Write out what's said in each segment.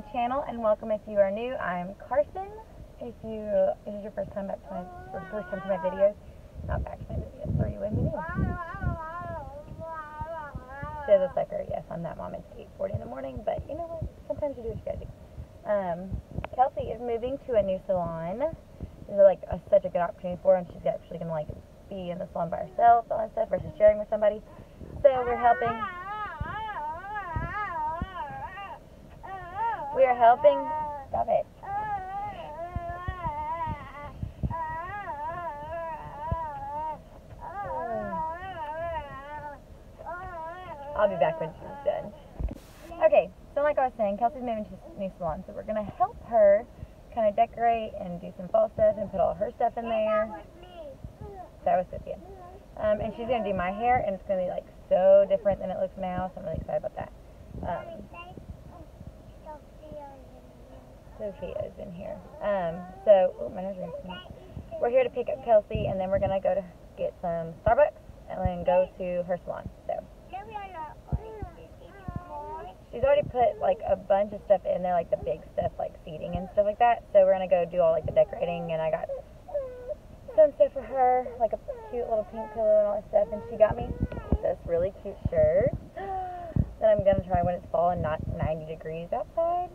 my channel and welcome if you are new. I'm Karson. If you this is your first time back to my or first time to my videos, not back to my videos, or you be new. Says a sucker, yes, I'm that mom. It's 8:40 in the morning, but you know what? Sometimes you do what you gotta do. Um, Kelsey is moving to a new salon. This is like a, such a good opportunity for her, and she's actually gonna like be in the salon by herself, all that stuff, versus sharing with somebody. So we're helping. We are helping. Stop it. I'll be back when she's done. Okay, so like I was saying, Kelsey's moving to a new salon, so we're gonna help her kind of decorate and do some fall stuff and put all her stuff in there. That was Sophia. Um, and she's gonna do my hair, and it's gonna be like so different than it looks now. So I'm really excited about that. Um, Sophia's in here. Um, so oh, my nose rings. We're here to pick up Kelsey, and then we're gonna go to get some Starbucks, and then go to her salon. So. She's already put like a bunch of stuff in there, like the big stuff, like seating and stuff like that. So we're gonna go do all like the decorating, and I got some stuff for her, like a cute little pink pillow and all that stuff. And she got me this really cute shirt that I'm gonna try when it's fall and not 90 degrees outside.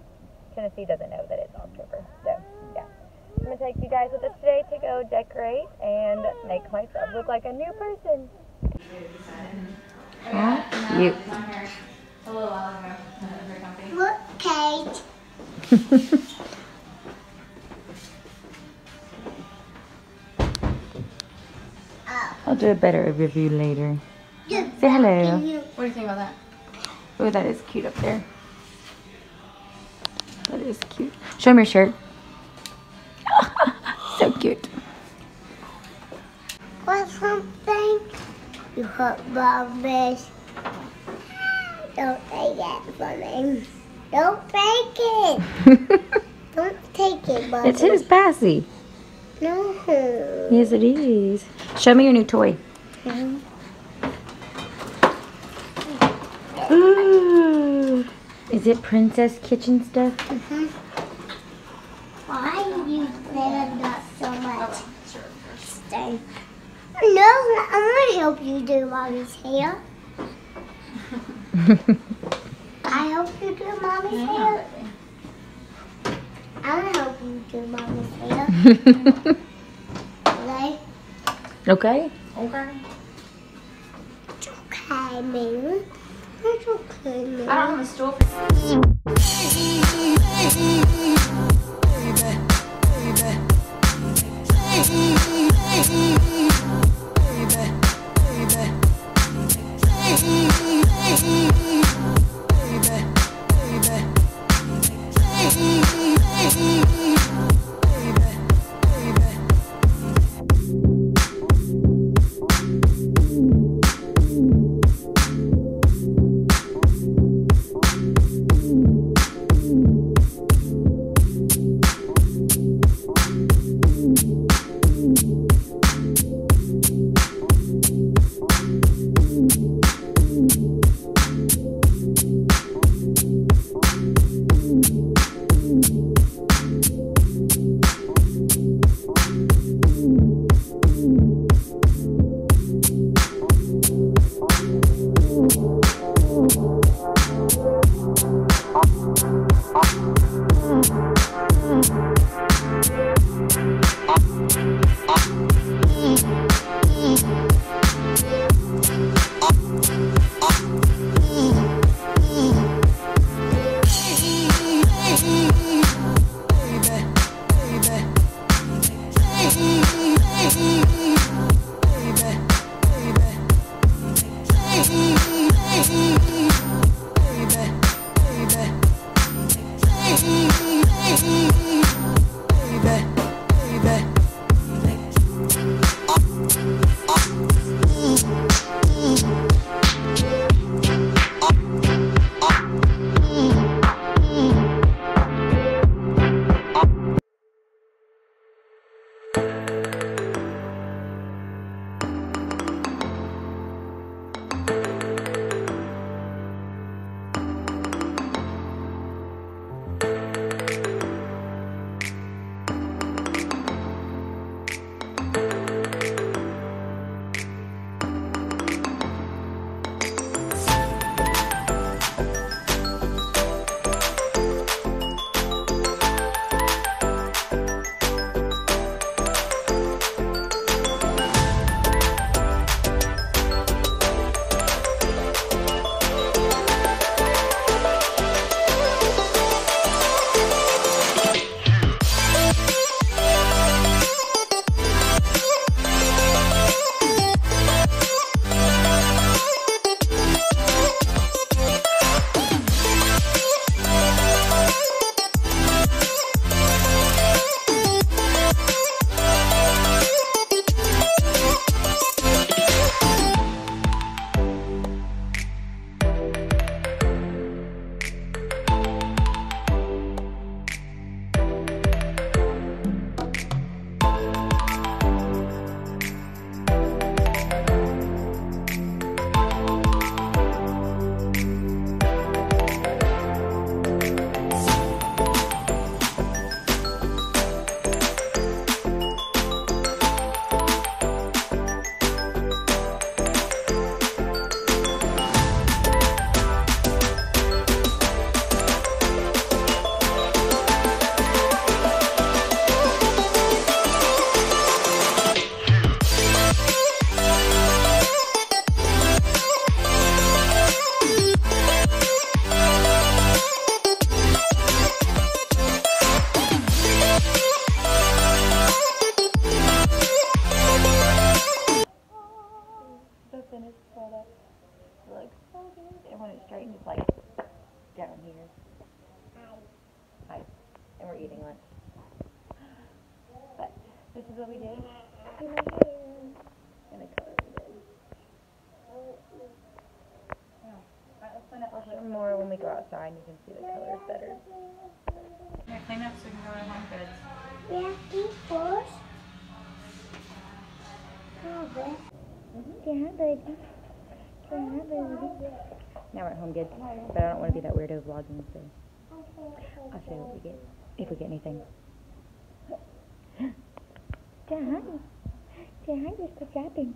Tennessee doesn't know that it's October, so yeah. I'm gonna take you guys with us today to go decorate and make myself look like a new person. Huh? You. A little while ago, very. Look, Kate. I'll do a better review later. good. Say hello. What do you think about that? Oh, that is cute up there. That is cute. Show me your shirt. so cute. Want something? You hurt Bobbies. Don't take it from me. Don't take it. Don't take it, Bobby. it's his passy. No. Yes, it is. Show me your new toy. Ooh. Is it princess kitchen stuff? Mhm. Why you stand up so much? Stay. No, I want to help you do mommy's hair. I help you do mommy's hair. I want to help you do mommy's hair. Okay? okay. Okay. It's okay, Ming. I don't have a stool is what we did to my hair. And the color we did. I'll show more when we go outside and you can see the colors better. Here, clean up so we can go to home goods. Happy first. Yeah, baby. Yeah, baby. Now we're at home good, but I don't want to be that weirdo vlogging, so I'll show you what we get if we get anything. Say hi. Say hi, Mr. Shopping.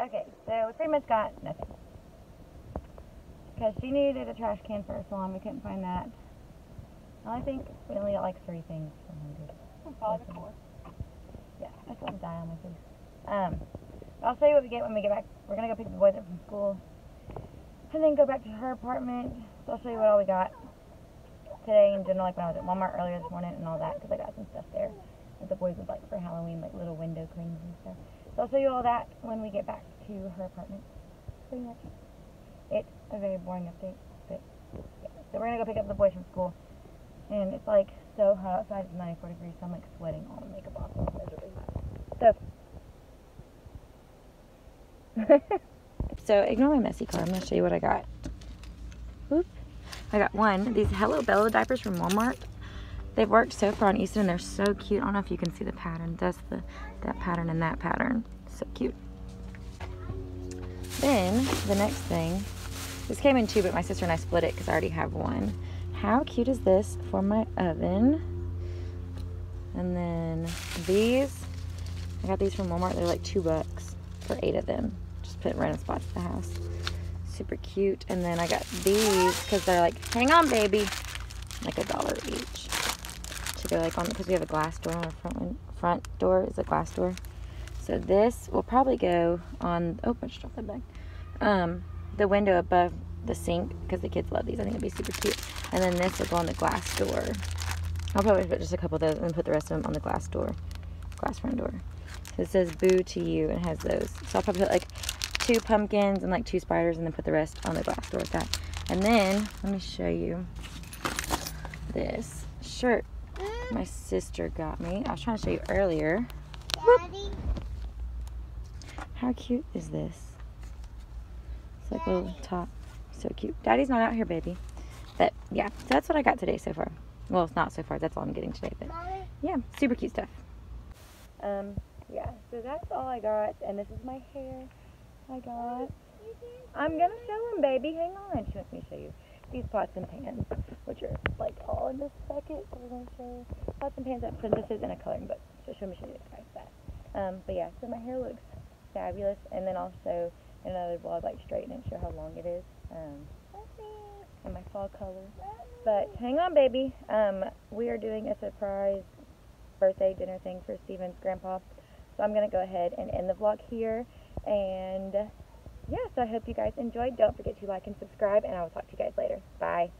Okay, so we pretty much got nothing. Because she needed a trash can for her salon, we couldn't find that. I think we only got like three things from Home Probably four. Yeah, I still have dye on my face. Um, I'll show you what we get when we get back. We're gonna go pick the boys up from school, and then go back to her apartment. So I'll show you what all we got today in general, like when I was at Walmart earlier this morning and all that, because I got some stuff there that the boys would like for Halloween, like little window cleans and stuff. So I'll show you all that when we get back to her apartment. Pretty much. It's a very boring update, but yeah. So we're gonna go pick up the boys from school, and it's like so hot outside. It's 94 degrees, so I'm like sweating all the makeup off. So. so ignore my messy car. I'm gonna show you what I got. Whoop. I got one. These Hello Bello diapers from Walmart. They've worked so far on Easton and they're so cute. I don't know if you can see the pattern. That's the that pattern and that pattern. So cute. Then the next thing, this came in two, but my sister and I split it because I already have one. How cute is this for my oven? And then these, I got these from Walmart. They're like two bucks for eight of them. Just put random spots at the house. Super cute. And then I got these because they're like, hang on, baby, like a dollar each to go like on because we have a glass door on our front front door is a glass door. So this will probably go on. Oh, I just dropped that bag. Um, the window above the sink because the kids love these. I think it'd be super cute. And then this will go on the glass door. I'll probably put just a couple of those and put the rest of them on the glass door, glass front door. So it says "Boo to you" and has those. So I'll probably put like two pumpkins and like two spiders, and then put the rest on the glass door with that. And then let me show you this shirt my sister got me. I was trying to show you earlier. Daddy. How cute is this? It's like a little top. So cute. Daddy's not out here, baby. But yeah, so that's what I got today so far. Well, it's not so far. That's all I'm getting today. But yeah, super cute stuff. Um, yeah. So that's all I got, and this is my hair. I got. I'm gonna show them, baby. Hang on. She wants me to show you these pots and pans, which are like all in this bucket. So we're gonna show pots and pans at princesses and a coloring book. So show me show you guys that. Um, but yeah, so my hair looks fabulous, and then also in another vlog like straighten and show how long it is. Um, and my fall color. But hang on, baby. Um, we are doing a surprise birthday dinner thing for Steven's grandpa. So I'm gonna go ahead and end the vlog here. And yeah, so I hope you guys enjoyed. Don't forget to like and subscribe, and I will talk to you guys later. Bye.